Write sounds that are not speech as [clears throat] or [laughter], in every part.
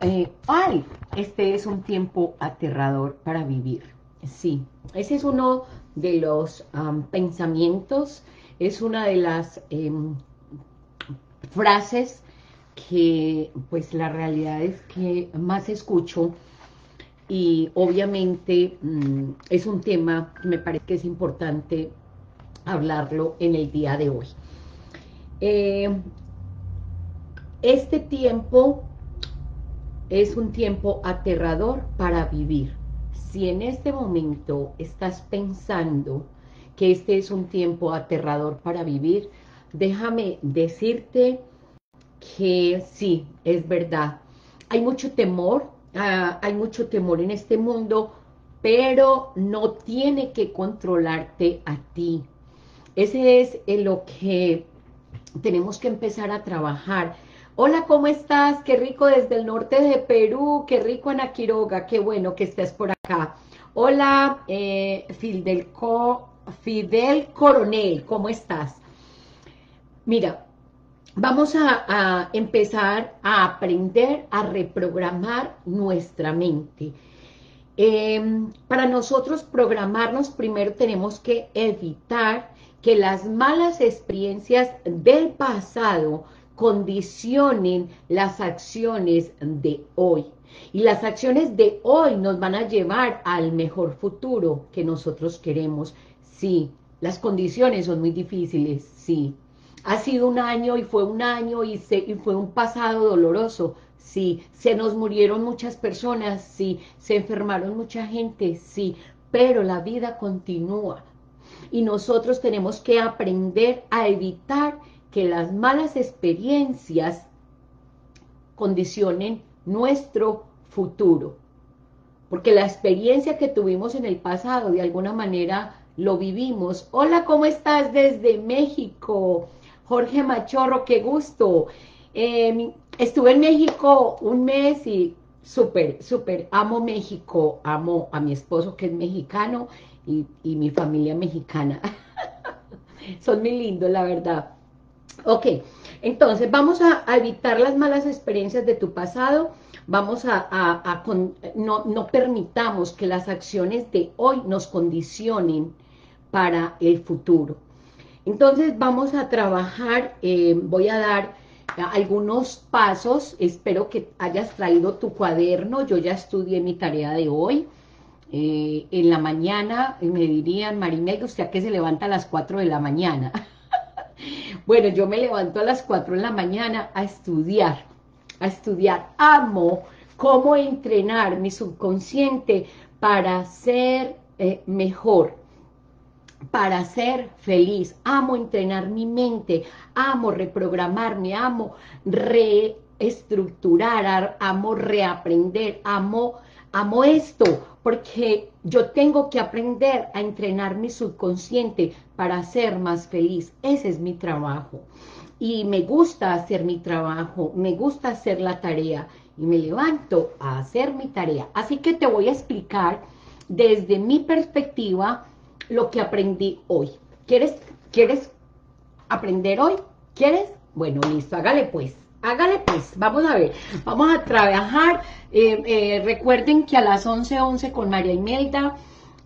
eh, ay, este es un tiempo aterrador para vivir. Sí, ese es uno de los pensamientos, es una de las em, frases que pues la realidad es que más escucho y obviamente mm, es un tema que me parece que es importante hablarlo en el día de hoy. Eh, este tiempo es un tiempo aterrador para vivir. Si en este momento estás pensando que este es un tiempo aterrador para vivir, déjame decirte que sí, es verdad. Hay mucho temor, ah, hay mucho temor en este mundo, pero no tiene que controlarte a ti. Ese es en lo que tenemos que empezar a trabajar. Hola, ¿cómo estás? Qué rico desde el norte de Perú, qué rico en Aquiroga, qué bueno que estés por acá. Hola, eh, Fidel, Fidel Coronel, ¿cómo estás? Mira, vamos a, empezar a aprender a reprogramar nuestra mente. Em, para nosotros programarnos, primero tenemos que evitar que las malas experiencias del pasado condicionen las acciones de hoy. Y las acciones de hoy nos van a llevar al mejor futuro que nosotros queremos. Sí, las condiciones son muy difíciles, sí. Ha sido un año y fue un año y, y fue un pasado doloroso, sí. Se nos murieron muchas personas, sí. Se enfermaron mucha gente, sí. Pero la vida continúa y nosotros tenemos que aprender a evitar que las malas experiencias condicionen nuestro futuro. Porque la experiencia que tuvimos en el pasado, de alguna manera, lo vivimos. Hola, ¿cómo estás desde México? Jorge Machorro, qué gusto. Em, estuve en México un mes y súper, súper, amo México, amo a mi esposo que es mexicano y, mi familia mexicana. [laughs] Son muy lindos, la verdad. Ok, entonces vamos a, evitar las malas experiencias de tu pasado, vamos a, no, no, permitamos que las acciones de hoy nos condicionen para el futuro. Entonces vamos a trabajar, eh, voy a dar algunos pasos, espero que hayas traído tu cuaderno, yo ya estudié mi tarea de hoy, eh, en la mañana me dirían, Marinel, ¿usted que se levanta a las 4 de la mañana? [laughs] bueno, yo me levanto a las 4 de la mañana a estudiar, a estudiar. Amo cómo entrenar mi subconsciente para ser eh, mejor, para ser feliz. Amo entrenar mi mente, amo reprogramarme, amo reestructurar, amo reaprender, amo, amo esto, porque yo tengo que aprender a entrenar mi subconsciente para ser más feliz. Ese es mi trabajo. Y me gusta hacer mi trabajo, me gusta hacer la tarea y me levanto a hacer mi tarea. Así que te voy a explicar desde mi perspectiva lo que aprendí hoy. ¿Quieres, ¿Quieres aprender hoy? ¿Quieres? Bueno, listo, hágale pues. Hágale pues, vamos a ver, vamos a trabajar, eh, eh, recuerden que a las 11.11 con María Imelda,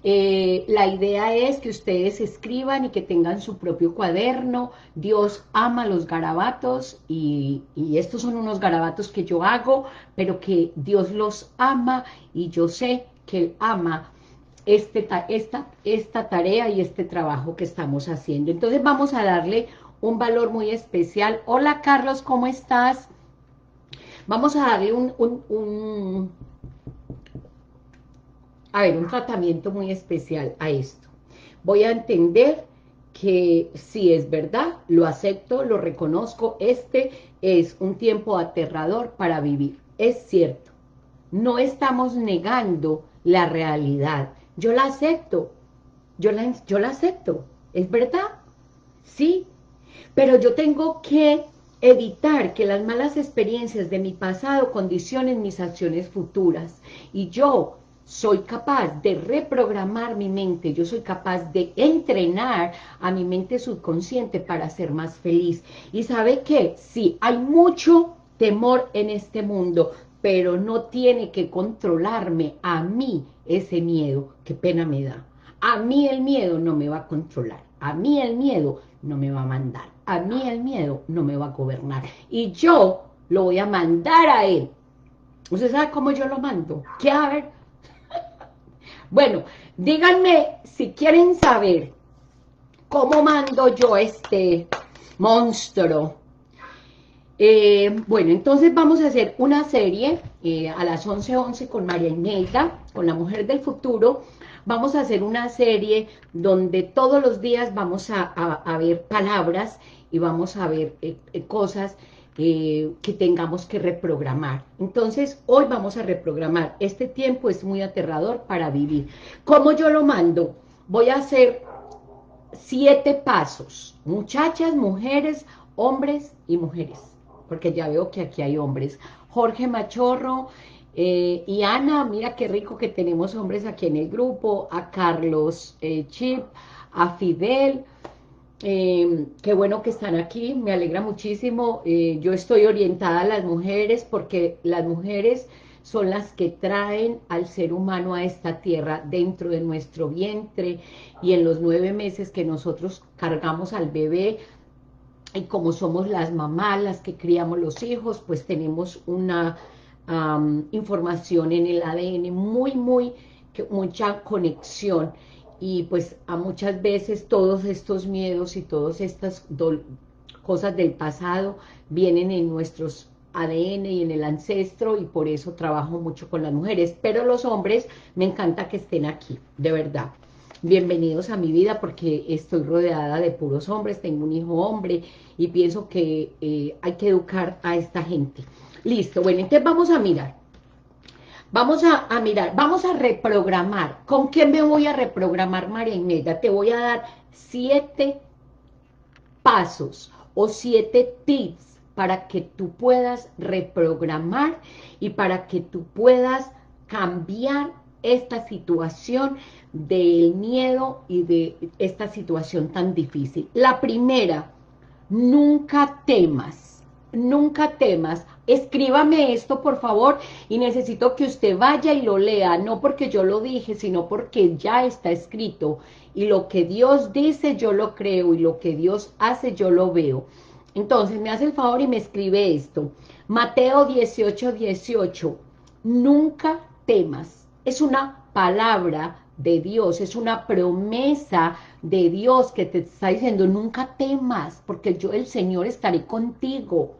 eh, la idea es que ustedes escriban y que tengan su propio cuaderno, Dios ama los garabatos y, y estos son unos garabatos que yo hago, pero que Dios los ama y yo sé que Él ama este, esta, esta tarea y este trabajo que estamos haciendo. Entonces vamos a darle un valor muy especial. Hola Carlos, ¿cómo estás? Vamos a darle un, un, a ver, un tratamiento muy especial a esto. Voy a entender que si es verdad, lo acepto, lo reconozco, este es un tiempo aterrador para vivir. Es cierto, no estamos negando la realidad. Yo la acepto, yo la, yo la acepto, ¿es verdad? Sí, pero yo tengo que evitar que las malas experiencias de mi pasado condicionen mis acciones futuras. Y yo soy capaz de reprogramar mi mente, yo soy capaz de entrenar a mi mente subconsciente para ser más feliz. Y sabe que sí, hay mucho temor en este mundo, pero no tiene que controlarme a mí ese miedo, qué pena me da. A mí el miedo no me va a controlar, a mí el miedo no me va a mandar, a mí el miedo no me va a gobernar. Y yo lo voy a mandar a él. ¿Usted sabe cómo yo lo mando? ¿Qué a ver? [laughs] bueno, díganme si quieren saber cómo mando yo este monstruo. Eh, bueno, entonces vamos a hacer una serie eh, a las 11.11 11 con María Imelda, con la mujer del futuro. Vamos a hacer una serie donde todos los días vamos a, ver palabras y vamos a ver eh, cosas que tengamos que reprogramar. Entonces, hoy vamos a reprogramar. Este tiempo es muy aterrador para vivir. ¿Cómo yo lo mando? Voy a hacer siete pasos. Muchachas, mujeres, hombres y mujeres. Porque ya veo que aquí hay hombres. Jorge Machorro eh, y Ana, mira qué rico que tenemos hombres aquí en el grupo. A Carlos eh, Chip, a Fidel, eh, qué bueno que están aquí, me alegra muchísimo. Eh, yo estoy orientada a las mujeres porque las mujeres son las que traen al ser humano a esta tierra dentro de nuestro vientre y en los nueve meses que nosotros cargamos al bebé y como somos las mamás las que criamos los hijos, pues tenemos una información en el ADN muy, muy, mucha conexión y pues a muchas veces todos estos miedos y todas estas cosas del pasado vienen en nuestros ADN y en el ancestro y por eso trabajo mucho con las mujeres, pero los hombres me encanta que estén aquí, de verdad. Bienvenidos a mi vida porque estoy rodeada de puros hombres, tengo un hijo hombre y pienso que eh, hay que educar a esta gente. Listo, bueno, entonces vamos a mirar. Vamos a, mirar, vamos a reprogramar. ¿Con qué me voy a reprogramar, María Imelda? Te voy a dar siete pasos o siete tips para que tú puedas reprogramar y para que tú puedas cambiar esta situación del miedo y de esta situación tan difícil. La primera, nunca temas, nunca temas escríbame esto por favor y necesito que usted vaya y lo lea, no porque yo lo dije, sino porque ya está escrito y lo que Dios dice yo lo creo y lo que Dios hace yo lo veo. Entonces me hace el favor y me escribe esto, Mateo 18, 18, nunca temas, es una palabra de Dios, es una promesa de Dios que te está diciendo, nunca temas, porque yo el Señor estaré contigo,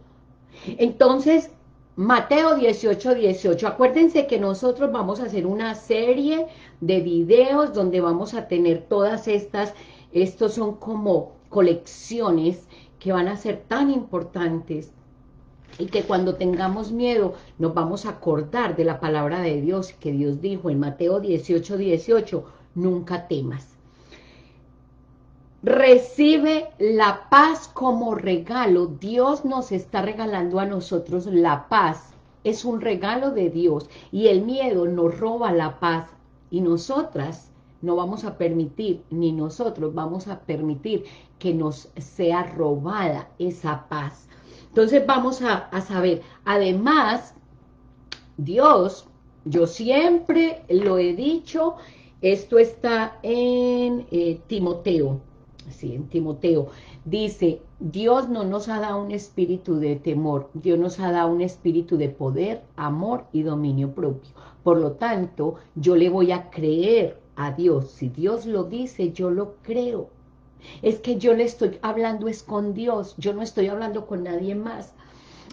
entonces, Mateo 18, 18, acuérdense que nosotros vamos a hacer una serie de videos donde vamos a tener todas estas, estos son como colecciones que van a ser tan importantes y que cuando tengamos miedo nos vamos a acordar de la palabra de Dios que Dios dijo en Mateo 18, 18, nunca temas. Recibe la paz como regalo. Dios nos está regalando a nosotros la paz. Es un regalo de Dios. Y el miedo nos roba la paz. Y nosotras no vamos a permitir, ni nosotros vamos a permitir que nos sea robada esa paz. Entonces vamos a, saber, además, Dios, yo siempre lo he dicho, esto está en eh, Timoteo, así en Timoteo, dice, Dios no nos ha dado un espíritu de temor, Dios nos ha dado un espíritu de poder, amor y dominio propio. Por lo tanto, yo le voy a creer a Dios. Si Dios lo dice, yo lo creo. Es que yo le estoy hablando es con Dios, yo no estoy hablando con nadie más.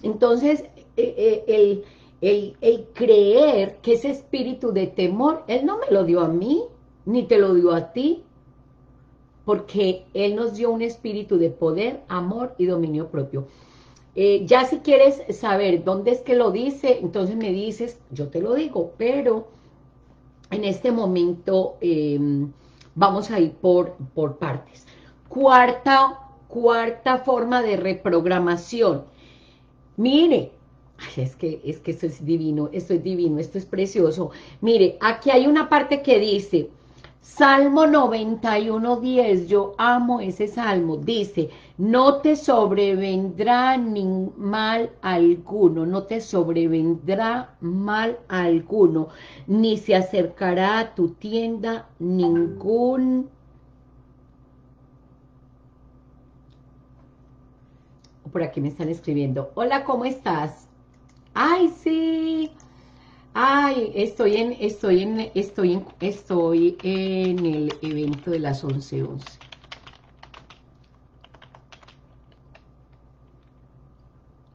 Entonces, eh, eh, el, el creer que ese espíritu de temor, Él no me lo dio a mí, ni te lo dio a ti, porque Él nos dio un espíritu de poder, amor y dominio propio. Eh, ya si quieres saber dónde es que lo dice, entonces me dices, yo te lo digo, pero en este momento em, vamos a ir por, por partes. Cuarta, cuarta forma de reprogramación. Mire, es que, es que esto es divino, esto es divino, esto es precioso. Mire, aquí hay una parte que dice, Salmo 91, 10, yo amo ese salmo, dice, no te sobrevendrá ni mal alguno, no te sobrevendrá mal alguno, ni se acercará a tu tienda ningún... Por aquí me están escribiendo, hola, ¿cómo estás? Ay, sí, Ay, estoy en, estoy en, estoy en, estoy en el evento de las 11.11. 11.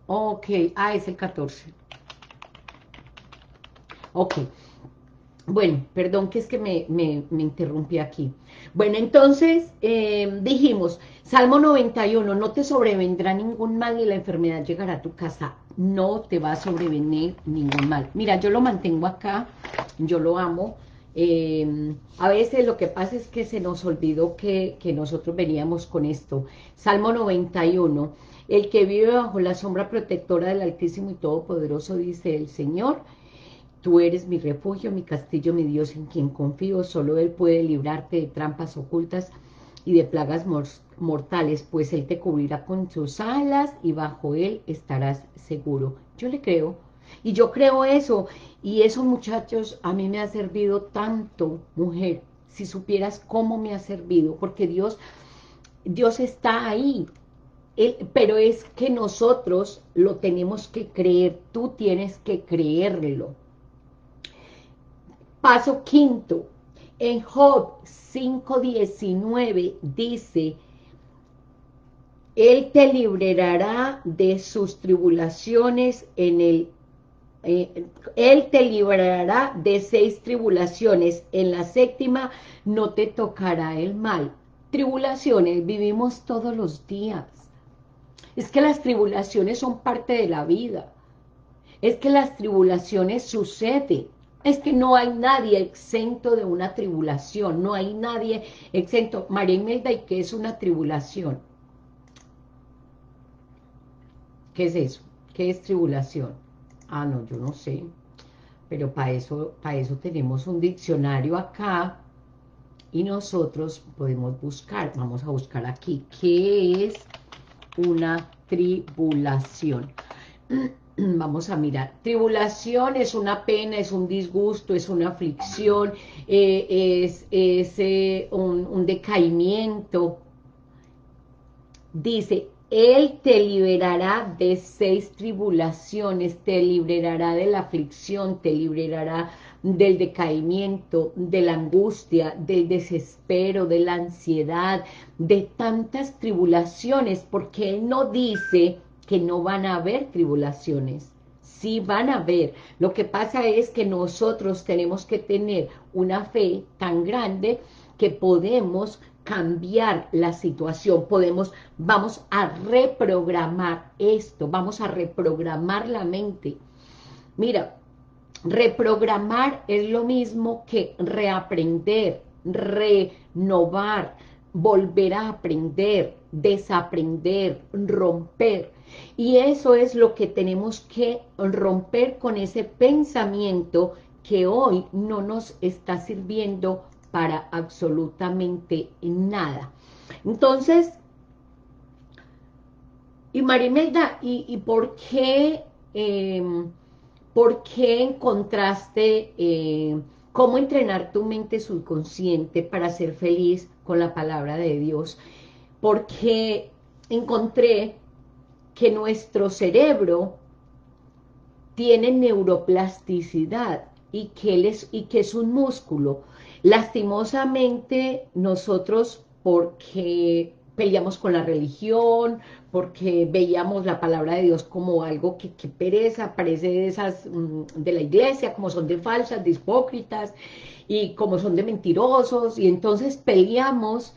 Ok, ah, es el 14. Ok. Bueno, perdón que es que me, me, interrumpí aquí. Bueno, entonces eh, dijimos, Salmo 91, no te sobrevendrá ningún mal ni la enfermedad llegará a tu casa no te va a sobrevenir ningún mal. Mira, yo lo mantengo acá, yo lo amo. Em, a veces lo que pasa es que se nos olvidó que, que nosotros veníamos con esto. Salmo 91, el que vive bajo la sombra protectora del Altísimo y Todopoderoso, dice el Señor, Tú eres mi refugio, mi castillo, mi Dios en quien confío, solo Él puede librarte de trampas ocultas y de plagas mortales, pues Él te cubrirá con sus alas y bajo Él estarás seguro. Yo le creo, y yo creo eso, y eso muchachos, a mí me ha servido tanto, mujer, si supieras cómo me ha servido, porque Dios, Dios está ahí, pero es que nosotros lo tenemos que creer, tú tienes que creerlo. Paso quinto, en Job 5.19 dice, Él te librará de sus tribulaciones en el... Eh, él te librará de seis tribulaciones, en la séptima no te tocará el mal. Tribulaciones vivimos todos los días. Es que las tribulaciones son parte de la vida. Es que las tribulaciones suceden es que no hay nadie exento de una tribulación, no hay nadie exento. María Imelda, ¿y qué es una tribulación? ¿Qué es eso? ¿Qué es tribulación? Ah, no, yo no sé. Pero para eso, para eso tenemos un diccionario acá y nosotros podemos buscar, vamos a buscar aquí, ¿qué es una tribulación? [clears throat] [clears throat] vamos a mirar, tribulación es una pena, es un disgusto, es una aflicción, eh, es, eh, un, decaimiento. Dice, Él te liberará de seis tribulaciones, te librará de la aflicción, te librará del decaimiento, de la angustia, del desespero, de la ansiedad, de tantas tribulaciones, porque Él no dice que no van a haber tribulaciones. Sí van a haber. Lo que pasa es que nosotros tenemos que tener una fe tan grande que podemos cambiar la situación, podemos, vamos a reprogramar esto, vamos a reprogramar la mente. Mira, reprogramar es lo mismo que reaprender, renovar, volver a aprender, desaprender, romper. Y eso es lo que tenemos que romper con ese pensamiento que hoy no nos está sirviendo para absolutamente nada. Entonces, y Marimelda, ¿y, por qué, em, por qué encontraste eh, cómo entrenar tu mente subconsciente para ser feliz con la palabra de Dios? Porque encontré que nuestro cerebro tiene neuroplasticidad y que, es, y que es un músculo. Lastimosamente nosotros, porque peleamos con la religión, porque veíamos la palabra de Dios como algo que, pereza, parece de esas mm, de la iglesia, como son de falsas, de hipócritas, y como son de mentirosos, y entonces peleamos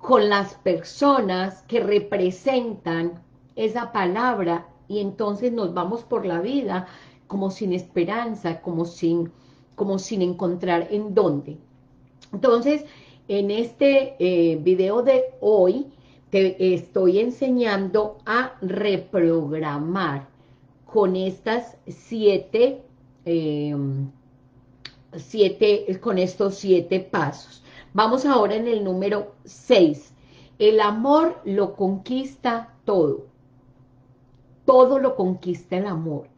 con las personas que representan esa palabra y entonces nos vamos por la vida como sin esperanza, como sin, como sin encontrar en dónde. Entonces, en este eh, video de hoy, te estoy enseñando a reprogramar con estas siete, em, siete, con estos siete pasos. Vamos ahora en el número 6. El amor lo conquista todo. Todo lo conquista el amor.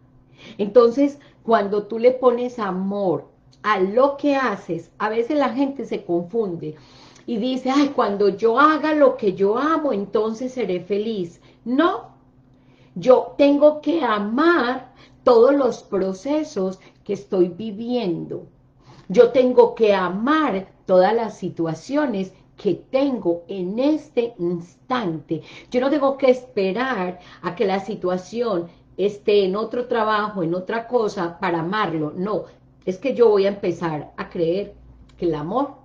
Entonces, cuando tú le pones amor a lo que haces, a veces la gente se confunde y dice, ay, cuando yo haga lo que yo amo, entonces seré feliz. No, yo tengo que amar todos los procesos que estoy viviendo. Yo tengo que amar todas las situaciones que tengo en este instante. Yo no tengo que esperar a que la situación esté en otro trabajo, en otra cosa, para amarlo. No, es que yo voy a empezar a creer que el amor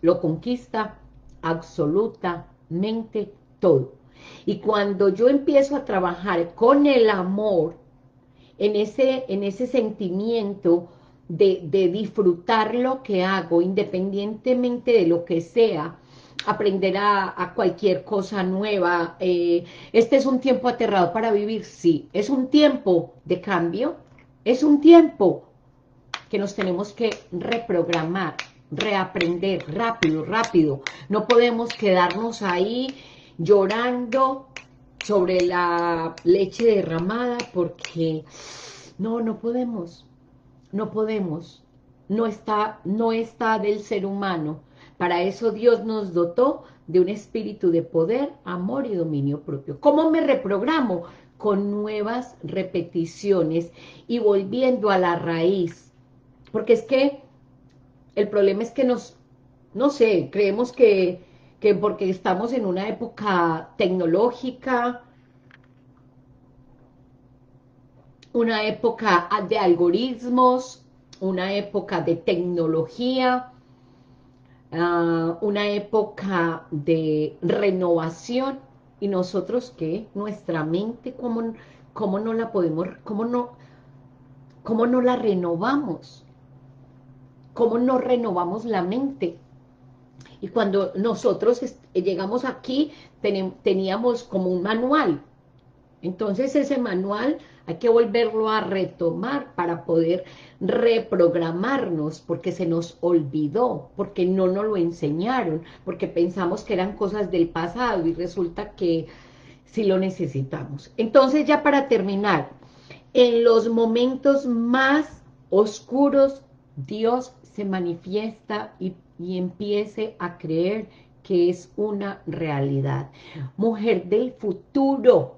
lo conquista absolutamente todo. Y cuando yo empiezo a trabajar con el amor, en ese, en ese sentimiento de, disfrutar lo que hago, independientemente de lo que sea, aprender a, cualquier cosa nueva. Eh, este es un tiempo aterrado para vivir, sí. Es un tiempo de cambio, es un tiempo que nos tenemos que reprogramar, reaprender rápido, rápido. No podemos quedarnos ahí llorando sobre la leche derramada porque no, no podemos, no podemos, no está, no está del ser humano. Para eso Dios nos dotó de un espíritu de poder, amor y dominio propio. ¿Cómo me reprogramo? Con nuevas repeticiones y volviendo a la raíz. Porque es que el problema es que nos, no sé, creemos que, que porque estamos en una época tecnológica, una época de algoritmos, una época de tecnología, ah, una época de renovación, y nosotros que nuestra mente, ¿cómo, cómo no la podemos, cómo no, cómo no la renovamos? ¿Cómo no renovamos la mente? Y cuando nosotros llegamos aquí, teníamos como un manual. Entonces ese manual hay que volverlo a retomar para poder reprogramarnos, porque se nos olvidó, porque no nos lo enseñaron, porque pensamos que eran cosas del pasado y resulta que sí lo necesitamos. Entonces ya para terminar, en los momentos más oscuros, Dios se manifiesta y, y empiece a creer que es una realidad. Mujer del futuro,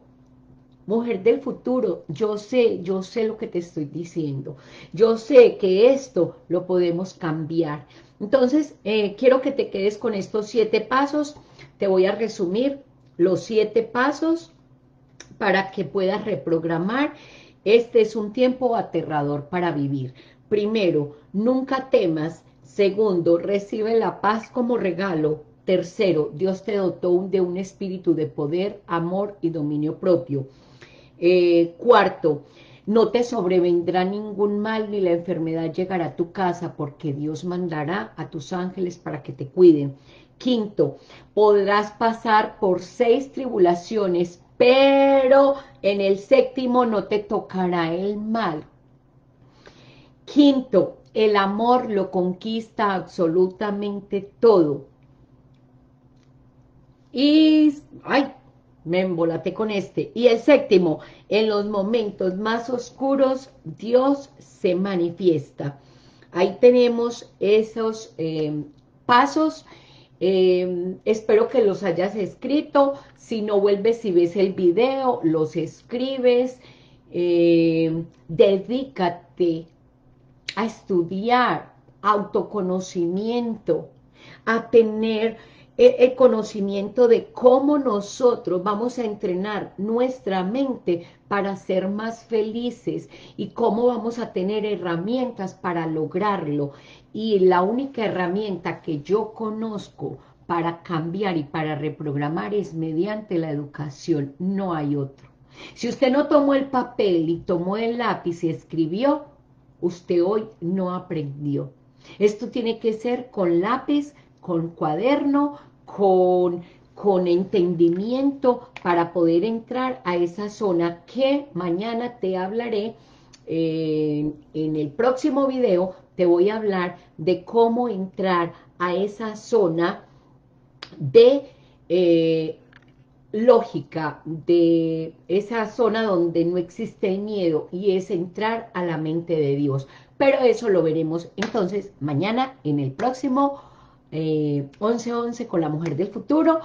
Mujer del futuro, yo sé, yo sé lo que te estoy diciendo. Yo sé que esto lo podemos cambiar. Entonces, eh, quiero que te quedes con estos siete pasos. Te voy a resumir los siete pasos para que puedas reprogramar. Este es un tiempo aterrador para vivir. Primero, nunca temas. Segundo, recibe la paz como regalo. Tercero, Dios te dotó de un espíritu de poder, amor y dominio propio. Eh, cuarto, no te sobrevendrá ningún mal ni la enfermedad llegará a tu casa porque Dios mandará a tus ángeles para que te cuiden. Quinto, podrás pasar por seis tribulaciones, pero en el séptimo no te tocará el mal. Quinto, el amor lo conquista absolutamente todo. Y, ay, me con este. Y el séptimo, en los momentos más oscuros, Dios se manifiesta. Ahí tenemos esos eh, pasos. Eh, espero que los hayas escrito. Si no vuelves y ves el video, los escribes. Eh, dedícate a estudiar autoconocimiento, a tener el conocimiento de cómo nosotros vamos a entrenar nuestra mente para ser más felices y cómo vamos a tener herramientas para lograrlo. Y la única herramienta que yo conozco para cambiar y para reprogramar es mediante la educación, no hay otro. Si usted no tomó el papel y tomó el lápiz y escribió, usted hoy no aprendió. Esto tiene que ser con lápiz, con cuaderno, con, con entendimiento para poder entrar a esa zona que mañana te hablaré eh, en el próximo video te voy a hablar de cómo entrar a esa zona de eh, lógica, de esa zona donde no existe el miedo y es entrar a la mente de Dios. Pero eso lo veremos entonces mañana en el próximo 11-11 eh, con la mujer del futuro.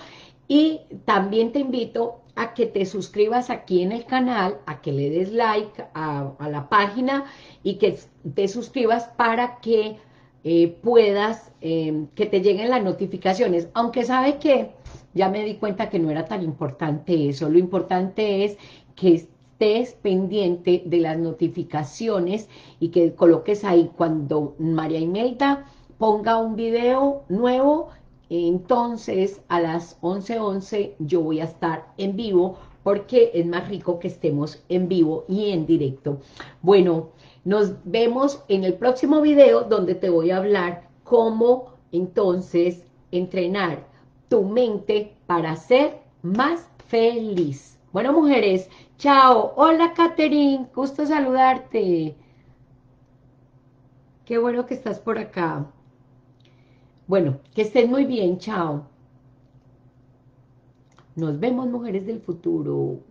Y también te invito a que te suscribas aquí en el canal, a que le des like a, la página y que te suscribas para que eh, puedas, em, que te lleguen las notificaciones. Aunque sabe que ya me di cuenta que no era tan importante eso. Lo importante es que estés pendiente de las notificaciones y que coloques ahí cuando María Imelda ponga un video nuevo, entonces a las 11.11 11 yo voy a estar en vivo porque es más rico que estemos en vivo y en directo. Bueno, nos vemos en el próximo video donde te voy a hablar cómo entonces entrenar tu mente para ser más feliz. Bueno, mujeres, chao. Hola, Catherine, gusto saludarte. Qué bueno que estás por acá. Bueno, que estén muy bien, chao. Nos vemos, mujeres del futuro.